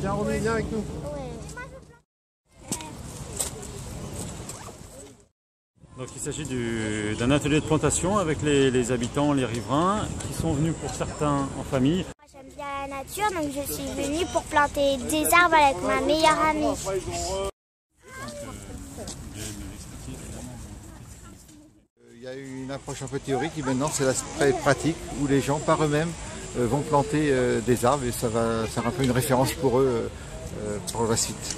Viens, Romy, viens avec nous. Donc il s'agit du- d'un atelier de plantation avec les, les habitants, les riverains, qui sont venus pour certains en famille. Moi, J'aime bien la nature, donc je suis venue pour planter des arbres avec ma meilleure amie. Il y a eu une approche un peu théorique et maintenant c'est l'aspect pratique où les gens par eux-mêmes euh, vont planter euh, des arbres et ça va faire un peu une référence pour eux euh, pour la suite.